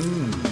Mm.